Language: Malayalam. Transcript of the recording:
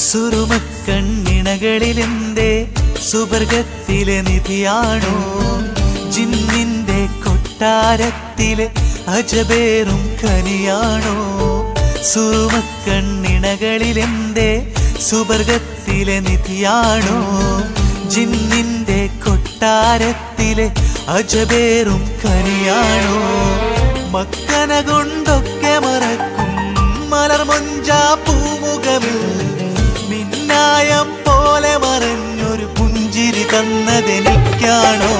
സുറുമക്കണ്ണിണകളിലെന്തേ സുവർഗത്തിലെ നിധിയാണോ? ജിന്നിന്റെ കൊട്ടാരത്തിലെ അജബേറും കനിയാണോ സുറുമക്കണ്ണിണകളിലെന്തേ സുവർഗത്തിലെ നിധിയാണോ? ജിന്നിന്റെ കൊട്ടാരത്തിലെ അജബേറും കനിയാണോ മക്കന കൊണ്ടൊക്കെ മറക്കും മലർമൊഞ്ചാ പൂമുഖമിൽ തന്നതെനിക്കാണോ?